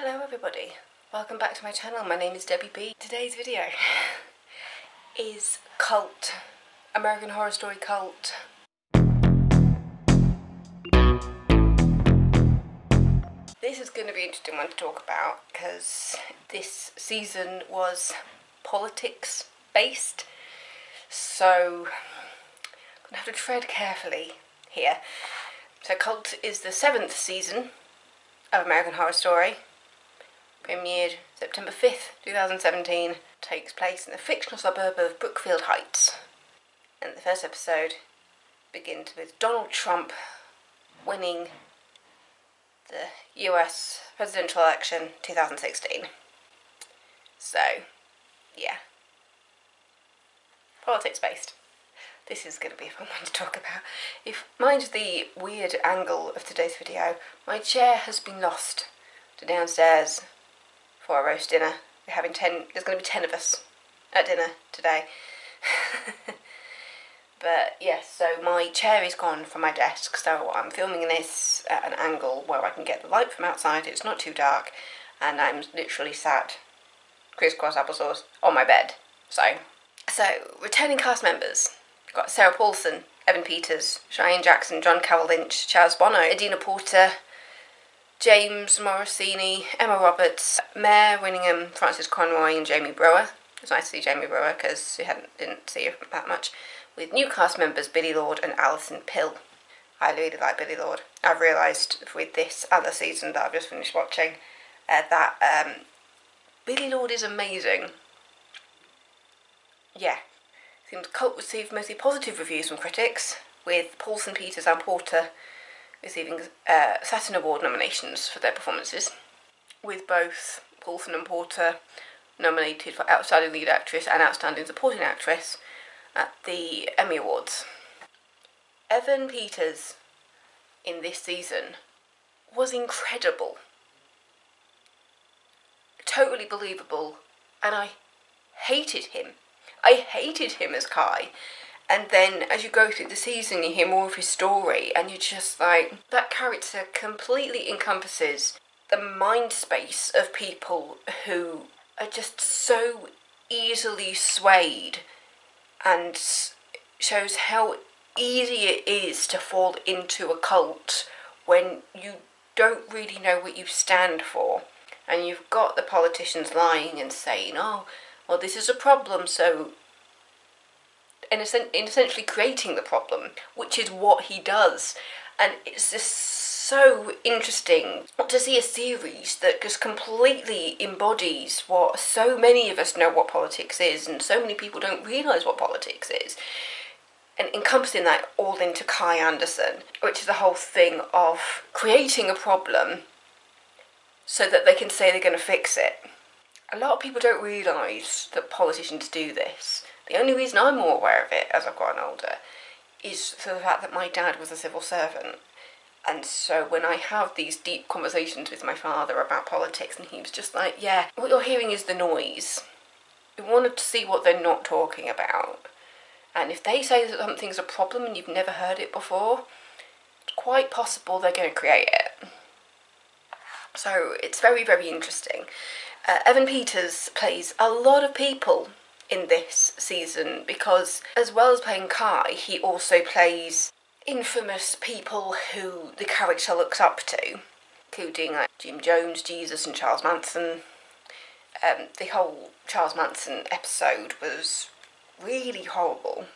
Hello everybody, welcome back to my channel. My name is Debbie B. Today's video is Cult, American Horror Story Cult. This is going to be an interesting one to talk about because this season was politics based, so I'm going to have to tread carefully here. So Cult is the seventh season of American Horror Story premiered September 5th, 2017, takes place in the fictional suburb of Brookfield Heights. And the first episode begins with Donald Trump winning the US presidential election 2016. So, yeah. Politics based. This is going to be a fun one to talk about. If mind the weird angle of today's video, my chair has been lost to downstairs for a roast dinner. We're having ten, there's going to be ten of us at dinner today. but yes, so my chair is gone from my desk, so I'm filming this at an angle where I can get the light from outside, it's not too dark, and I'm literally sat crisscross applesauce on my bed. So, so returning cast members. We've got Sarah Paulson, Evan Peters, Cheyenne Jackson, John Carroll Lynch, Charles Bono, Adina Porter, James Morosini, Emma Roberts, Mare Winningham, Frances Conroy, and Jamie Brewer. It's nice to see Jamie Brewer because we hadn't didn't see her that much. With new cast members Billie Lourd and Alison Pill. I really like Billie Lourd. I've realised with this other season that I've just finished watching uh, that um, Billie Lourd is amazing. Yeah, seems Cult received mostly positive reviews from critics, with Paulson, Peters, and Porter receiving uh, Saturn Award nominations for their performances, with both Paulson and Porter nominated for Outstanding Lead Actress and Outstanding Supporting Actress at the Emmy Awards. Evan Peters in this season was incredible. Totally believable, and I hated him. I hated him as Kai and then as you go through the season you hear more of his story and you're just like that character completely encompasses the mind space of people who are just so easily swayed and shows how easy it is to fall into a cult when you don't really know what you stand for. And you've got the politicians lying and saying oh well this is a problem so in, in essentially creating the problem, which is what he does. And it's just so interesting to see a series that just completely embodies what so many of us know what politics is, and so many people don't realise what politics is. And encompassing that all into Kai Anderson, which is the whole thing of creating a problem so that they can say they're going to fix it. A lot of people don't realise that politicians do this. The only reason I'm more aware of it as I've gotten older is for the fact that my dad was a civil servant. And so when I have these deep conversations with my father about politics, and he was just like, yeah, what you're hearing is the noise. We wanted to see what they're not talking about. And if they say that something's a problem and you've never heard it before, it's quite possible they're going to create it. So it's very, very interesting. Uh, Evan Peters plays a lot of people in this season because, as well as playing Kai, he also plays infamous people who the character looks up to, including like Jim Jones, Jesus, and Charles Manson. Um, the whole Charles Manson episode was really horrible.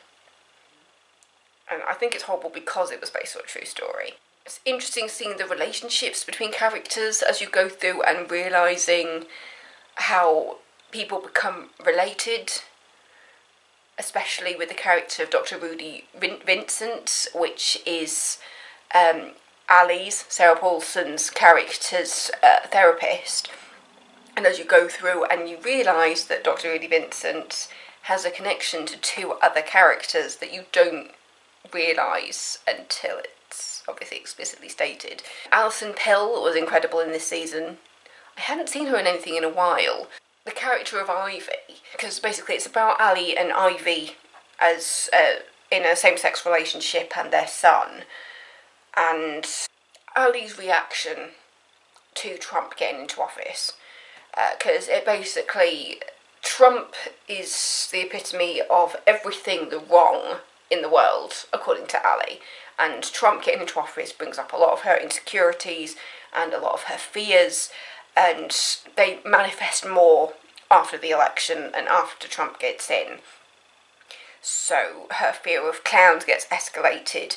And I think it's horrible because it was based on a true story. It's interesting seeing the relationships between characters as you go through and realizing how people become related, especially with the character of Dr. Rudy Vincent, which is um, Ali's, Sarah Paulson's character's uh, therapist. And as you go through and you realise that Dr. Rudy Vincent has a connection to two other characters that you don't realise until it's obviously explicitly stated. Alison Pill was incredible in this season. I hadn't seen her in anything in a while. The character of Ivy, because basically it's about Ali and Ivy as uh, in a same-sex relationship and their son, and Ali's reaction to Trump getting into office because uh, it basically Trump is the epitome of everything the wrong in the world, according to Ali. And Trump getting into office brings up a lot of her insecurities and a lot of her fears, and they manifest more after the election and after Trump gets in. So her fear of clowns gets escalated.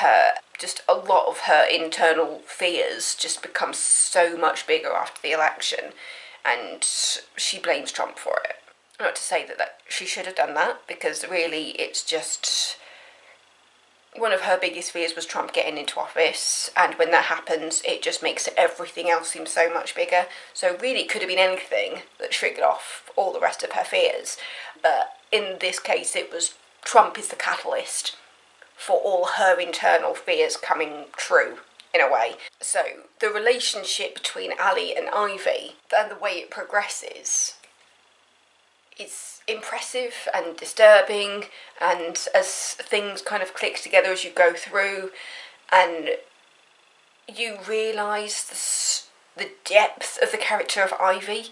Her just a lot of her internal fears just become so much bigger after the election, and she blames Trump for it. Not to say that, that she should have done that, because really it's just one of her biggest fears was Trump getting into office, and when that happens, it just makes everything else seem so much bigger. So, really, it could have been anything that triggered off all the rest of her fears. But in this case, it was Trump is the catalyst for all her internal fears coming true in a way. So, the relationship between Ali and Ivy and the way it progresses is impressive and disturbing, and as things kind of click together as you go through, and you realise the, the depth of the character of Ivy.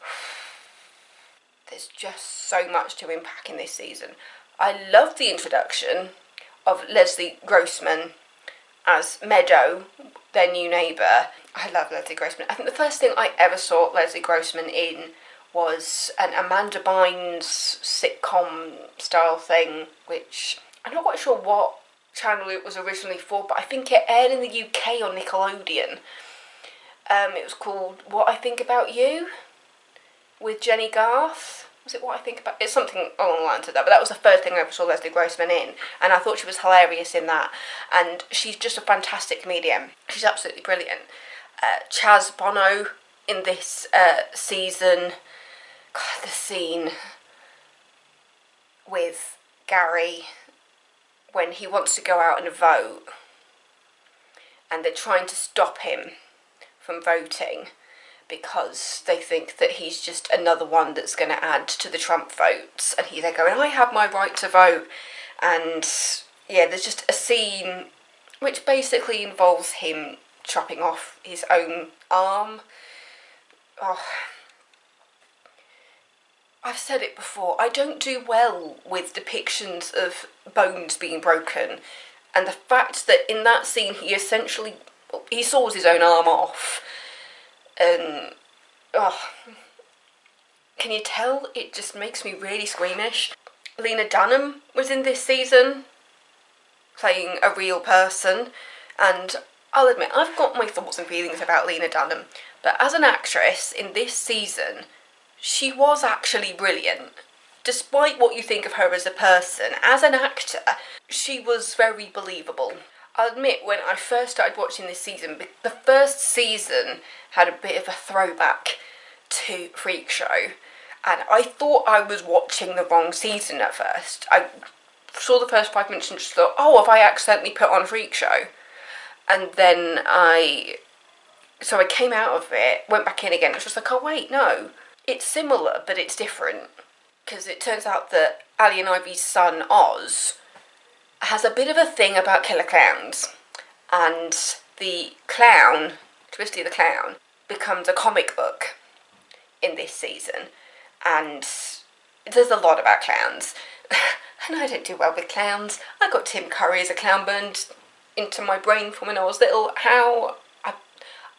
There's just so much to unpack in this season. I love the introduction of Leslie Grossman as Meadow, their new neighbour. I love Leslie Grossman. I think the first thing I ever saw Leslie Grossman in was an Amanda Bynes sitcom style thing, which I'm not quite sure what channel it was originally for, but I think it aired in the UK on Nickelodeon. Um, it was called What I Think About You with Jennie Garth. Was it What I Think About? It's something along the lines of that, but that was the first thing I ever saw Leslie Grossman in, and I thought she was hilarious in that. And she's just a fantastic comedian. She's absolutely brilliant. Uh, Chaz Bono in this uh, season God, the scene with Gary when he wants to go out and vote and they're trying to stop him from voting because they think that he's just another one that's going to add to the Trump votes. And he's there going I have my right to vote. And yeah there's just a scene which basically involves him chopping off his own arm. Oh I've said it before, I don't do well with depictions of bones being broken. And the fact that in that scene he essentially he saws his own arm off. And oh can you tell it just makes me really squeamish? Lena Dunham was in this season playing a real person and I'll admit I've got my thoughts and feelings about Lena Dunham, but as an actress in this season she was actually brilliant. Despite what you think of her as a person, as an actor, she was very believable. I'll admit, when I first started watching this season, the first season had a bit of a throwback to Freak Show, and I thought I was watching the wrong season at first. I saw the first five minutes and just thought, oh, have I accidentally put on Freak Show? And then I. So I came out of it, went back in again, it was just like, oh, wait, no it's similar, but it's different. Because it turns out that Ali and Ivy's son, Oz, has a bit of a thing about killer clowns. And the clown, Twisty the Clown, becomes a comic book in this season. And there's a lot about clowns. and I don't do well with clowns. I got Tim Curry as a clown burned into my brain from when I was little. How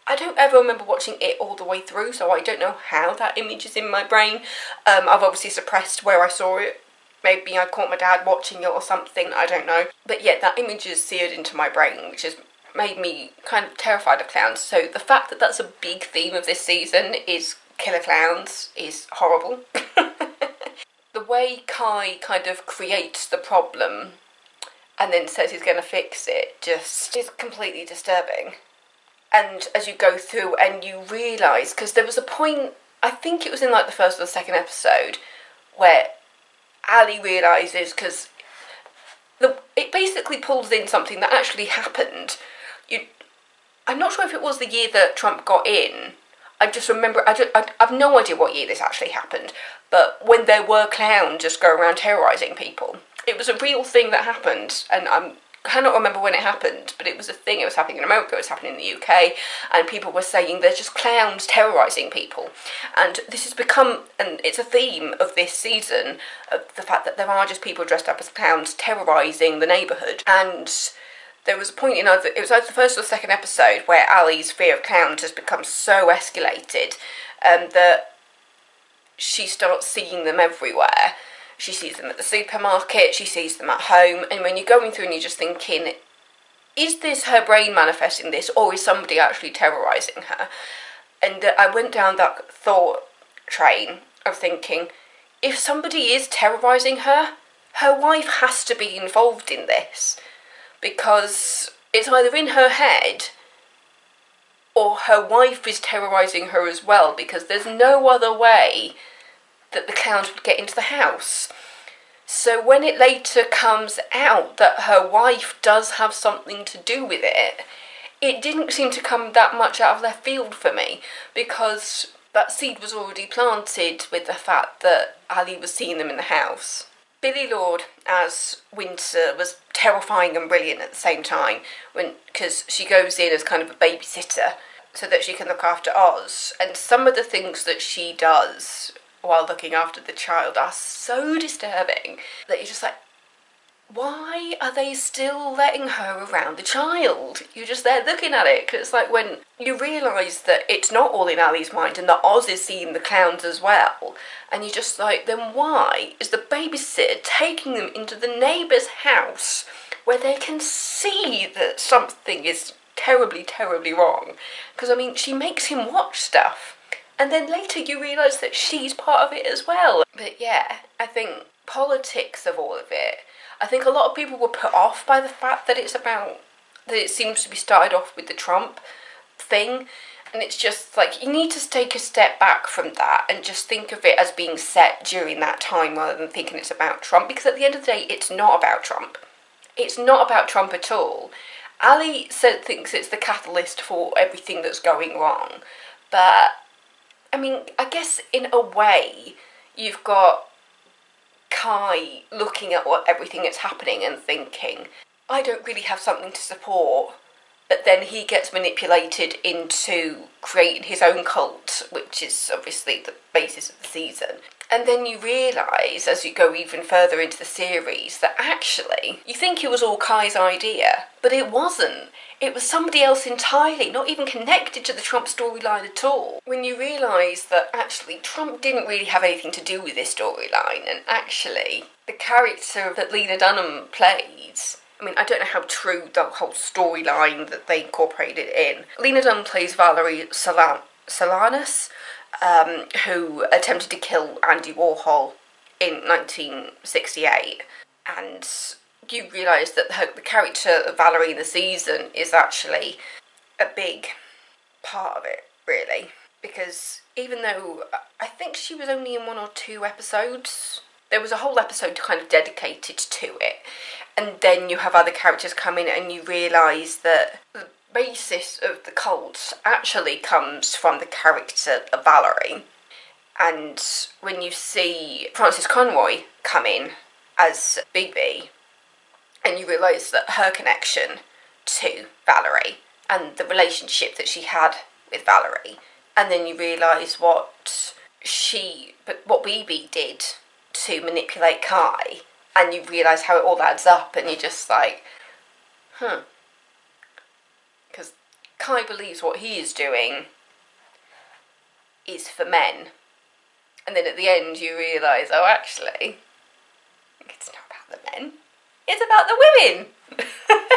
I don't ever remember watching it all the way through, so I don't know how that image is in my brain. Um, I've obviously suppressed where I saw it. Maybe I caught my dad watching it or something, I don't know. But yeah, that image is seared into my brain, which has made me kind of terrified of clowns. So the fact that that's a big theme of this season is killer clowns is horrible. the way Kai kind of creates the problem and then says he's going to fix it just is completely disturbing and as you go through and you realise because there was a point I think it was in like the first or the second episode where Ali realizes because the it basically pulls in something that actually happened. You, I'm not sure if it was the year that Trump got in. I just remember I, just, I I've no idea what year this actually happened, but when there were clowns just go around terrorizing people, it was a real thing that happened, and I'm cannot remember when it happened, but it was a thing. It was happening in America, it was happening in the UK, and people were saying they're just clowns terrorising people. And this has become, and it's a theme of this season, of the fact that there are just people dressed up as clowns terrorising the neighbourhood. And there was a point in either, it was either the first or second episode where Ali's fear of clowns has become so escalated um, that she starts seeing them everywhere she sees them at the supermarket, she sees them at home, and when you're going through and you're just thinking, is this her brain manifesting this, or is somebody actually terrorising her? And uh, I went down that thought train of thinking, if somebody is terrorising her, her wife has to be involved in this because it's either in her head or her wife is terrorising her as well because there's no other way that the clowns would get into the house. So when it later comes out that her wife does have something to do with it, it didn't seem to come that much out of left field for me because that seed was already planted with the fact that Ali was seeing them in the house. Billie Lourd as Winter was terrifying and brilliant at the same time when because she goes in as kind of a babysitter so that she can look after Oz and some of the things that she does while looking after the child are so disturbing that you're just like, why are they still letting her around the child? You're just there looking at it. Cause it's like when you realise that it's not all in Ali's mind and that Oz is seeing the clowns as well. And you're just like, then why is the babysitter taking them into the neighbour's house where they can see that something is terribly, terribly wrong? Because I mean, she makes him watch stuff and then later you realise that she's part of it as well. But yeah, I think politics of all of it, I think a lot of people were put off by the fact that it's about, that it seems to be started off with the Trump thing. And it's just like you need to take a step back from that and just think of it as being set during that time rather than thinking it's about Trump. Because at the end of the day, it's not about Trump. It's not about Trump at all. Ali said thinks it's the catalyst for everything that's going wrong, but I mean, I guess in a way, you've got Kai looking at what everything that's happening and thinking, I don't really have something to support. But then he gets manipulated into creating his own cult, which is obviously the basis of the season. And then you realise as you go even further into the series that actually you think it was all Kai's idea, but it wasn't. It was somebody else entirely, not even connected to the Trump storyline at all. When you realise that actually Trump didn't really have anything to do with this storyline, and actually the character that Lena Dunham plays I mean, I don't know how true the whole storyline that they incorporated in. Lena Dunham plays Valerie Salan- Solanas, um, who attempted to kill Andy Warhol in 1968. And you realise that the character of Valerie in the season is actually a big part of it, really. Because even though I think she was only in one or two episodes, there was a whole episode kind of dedicated to it. And then you have other characters come in and you realise that the basis of the cult actually comes from the character of Valerie. And when you see Frances Conroy come in as Bebe, and you realise that her connection to Valerie and the relationship that she had with Valerie, and then you realise what she, but what Bebe did to manipulate Kai, and you realise how it all adds up, and you're just like, hmm, Because Kai believes what he is doing is for men. And then at the end, you realise, oh, actually, it's not about the men, it's about the women.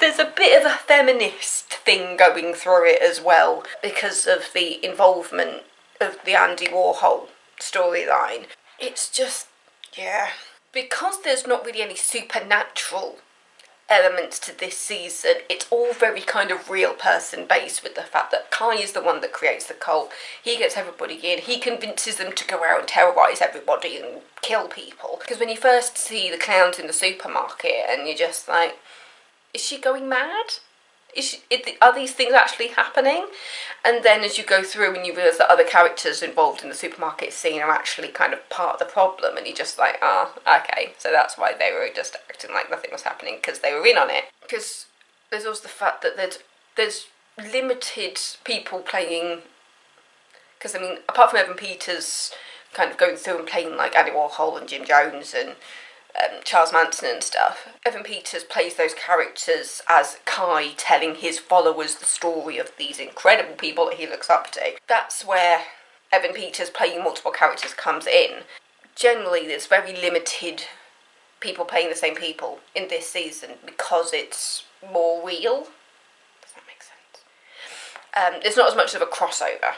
There's a bit of a feminist thing going through it as well because of the involvement of the Andy Warhol storyline. It's just, yeah. Because there's not really any supernatural elements to this season. It's all very kind of real person based with the fact that Kai is the one that creates the cult. He gets everybody in. He convinces them to go out and terrorise everybody and kill people. Because when you first see the clowns in the supermarket and you're just like, is she going mad? Is are these things actually happening? And then as you go through and you realise that other characters involved in the supermarket scene are actually kind of part of the problem, and you're just like, ah, oh, okay, so that's why they were just acting like nothing was happening because they were in on it. Because there's also the fact that there's, there's limited people playing. Because I mean, apart from Evan Peters kind of going through and playing like Andy Warhol and Jim Jones and um, Charles Manson and stuff. Evan Peters plays those characters as Kai telling his followers the story of these incredible people that he looks up to. That's where Evan Peters playing multiple characters comes in. Generally, there's very limited people playing the same people in this season because it's more real. Does that make sense? Um, there's not as much of a crossover,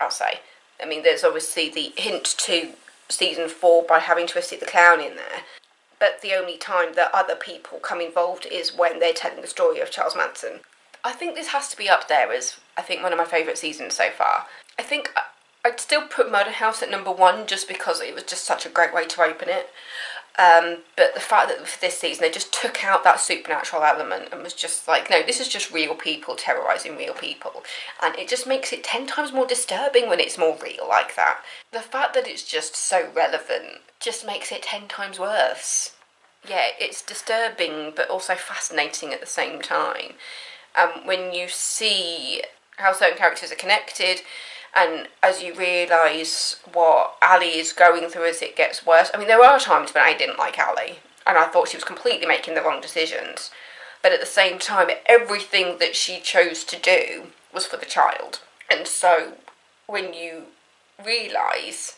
I'll say. I mean, there's obviously the hint to season four by having Twisted the Clown in there, but the only time that other people come involved is when they're telling the story of Charles Manson. I think this has to be up there as I think one of my favourite seasons so far. I think I'd still put Murder House at number one just because it was just such a great way to open it. Um, but the fact that for this season they just took out that supernatural element and was just like, no, this is just real people terrorising real people. And it just makes it ten times more disturbing when it's more real like that. The fact that it's just so relevant just makes it ten times worse. Yeah, it's disturbing but also fascinating at the same time. Um, when you see how certain characters are connected, and as you realise what Ali is going through as it gets worse, I mean, there are times when I didn't like Ali, and I thought she was completely making the wrong decisions. But at the same time, everything that she chose to do was for the child. And so when you realise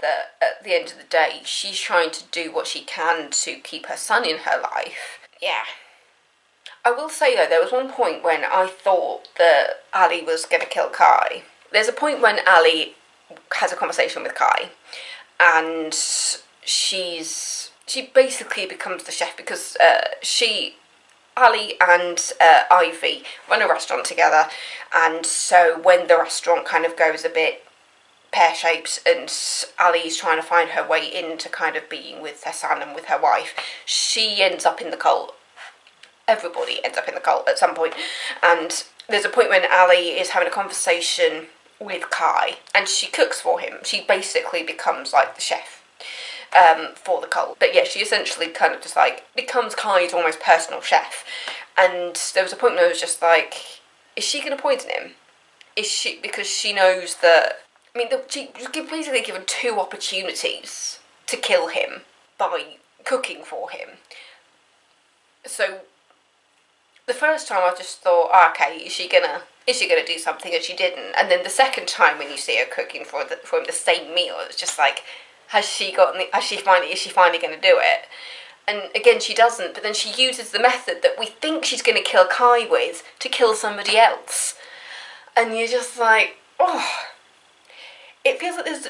that at the end of the day, she's trying to do what she can to keep her son in her life, yeah. I will say though, there was one point when I thought that Ali was going to kill Kai there's a point when Ali has a conversation with Kai, and she's she basically becomes the chef because uh, she Ali and uh, Ivy run a restaurant together, and so when the restaurant kind of goes a bit pear shaped and Ali's trying to find her way into kind of being with her son and with her wife, she ends up in the cult. Everybody ends up in the cult at some point, and there's a point when Ali is having a conversation with Kai, and she cooks for him. She basically becomes like the chef um, for the cult. But yeah, she essentially kind of just like becomes Kai's almost personal chef. And there was a point where I was just like, is she going to poison him? Is she because she knows that? I mean, the, she was basically given two opportunities to kill him by cooking for him. So the first time I just thought, oh, okay, is she gonna is she going to do something? And she didn't. And then the second time when you see her cooking for the, for the same meal, it's just like, has she got? Has she finally? Is she finally going to do it? And again, she doesn't. But then she uses the method that we think she's going to kill Kai with to kill somebody else. And you're just like, oh, it feels like there's,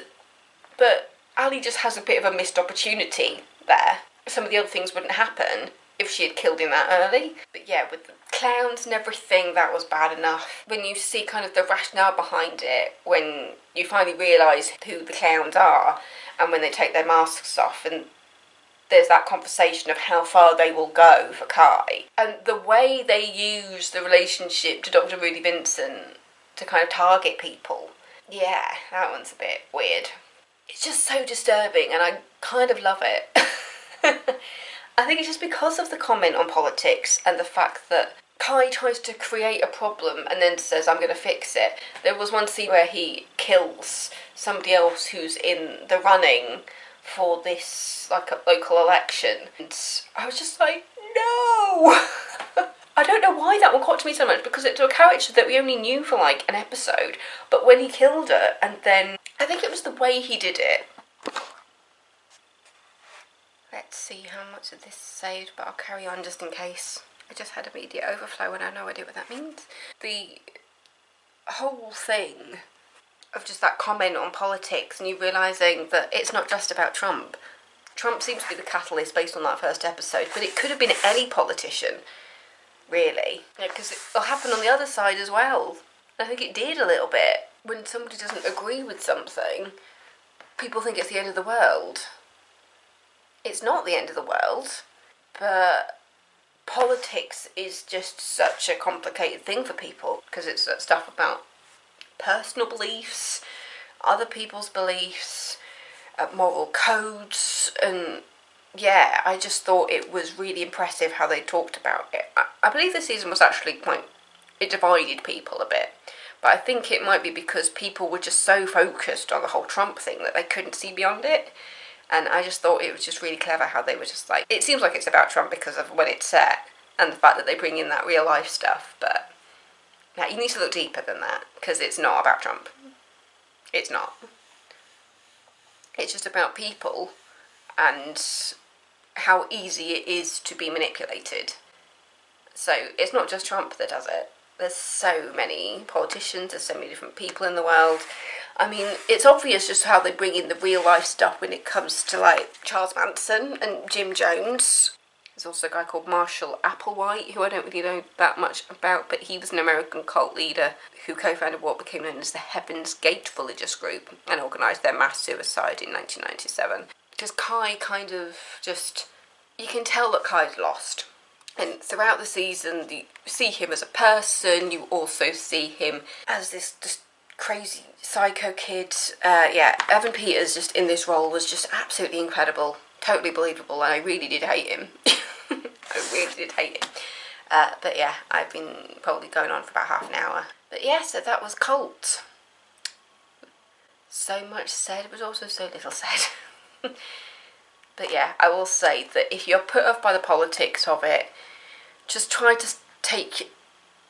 but Ali just has a bit of a missed opportunity there. Some of the other things wouldn't happen if she had killed him that early. But yeah, with the clowns and everything, that was bad enough. When you see kind of the rationale behind it, when you finally realise who the clowns are, and when they take their masks off, and there's that conversation of how far they will go for Kai. And the way they use the relationship to Dr. Rudy Vincent to kind of target people, yeah, that one's a bit weird. It's just so disturbing, and I kind of love it. I think it's just because of the comment on politics and the fact that Kai tries to create a problem and then says, I'm going to fix it. There was one scene where he kills somebody else who's in the running for this, like, a local election. And I was just like, no! I don't know why that one caught me so much because it's a character that we only knew for like an episode. But when he killed her, and then I think it was the way he did it Let's see how much of this saved, but I'll carry on just in case. I just had immediate overflow and I have no idea what that means. The whole thing of just that comment on politics and you realising that it's not just about Trump. Trump seems to be the catalyst based on that first episode, but it could have been any politician, really. Because it'll happen on the other side as well. I think it did a little bit. When somebody doesn't agree with something, people think it's the end of the world it's not the end of the world, but politics is just such a complicated thing for people because it's stuff about personal beliefs, other people's beliefs, uh, moral codes, and yeah, I just thought it was really impressive how they talked about it. I, I believe the season was actually quite, it divided people a bit. But I think it might be because people were just so focused on the whole Trump thing that they couldn't see beyond it. And I just thought it was just really clever how they were just like, it seems like it's about Trump because of when it's set and the fact that they bring in that real life stuff. But you need to look deeper than that because it's not about Trump. It's not. It's just about people and how easy it is to be manipulated. So it's not just Trump that does it. There's so many politicians, there's so many different people in the world. I mean, it's obvious just how they bring in the real life stuff when it comes to like Charles Manson and Jim Jones. There's also a guy called Marshall Applewhite, who I don't really know that much about, but he was an American cult leader who co founded what became known as the Heaven's Gate Religious Group and organised their mass suicide in 1997. Because Kai kind of just. You can tell that Kai's lost. And throughout the season, you see him as a person, you also see him as this just crazy psycho kid. Uh, yeah, Evan Peters just in this role was just absolutely incredible, totally believable, and I really did hate him. I really did hate him. Uh, but yeah, I've been probably going on for about half an hour. But yeah, so that was Cult. So much said, but also so little said. but yeah, I will say that if you're put off by the politics of it, just try to take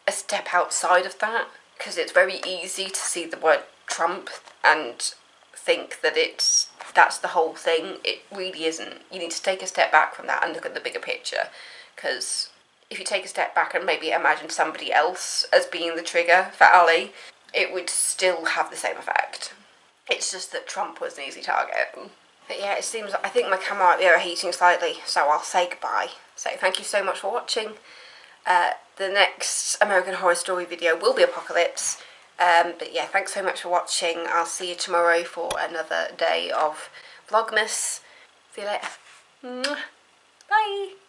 a step outside of that because it's very easy to see the word Trump and think that it's that's the whole thing. It really isn't. You need to take a step back from that and look at the bigger picture because if you take a step back and maybe imagine somebody else as being the trigger for Ali, it would still have the same effect. It's just that Trump was an easy target. But yeah, it seems I think my camera might be overheating slightly, so I'll say goodbye. So thank you so much for watching. Uh, the next American Horror Story video will be Apocalypse. Um, but yeah, thanks so much for watching. I'll see you tomorrow for another day of Vlogmas. See you later. Bye.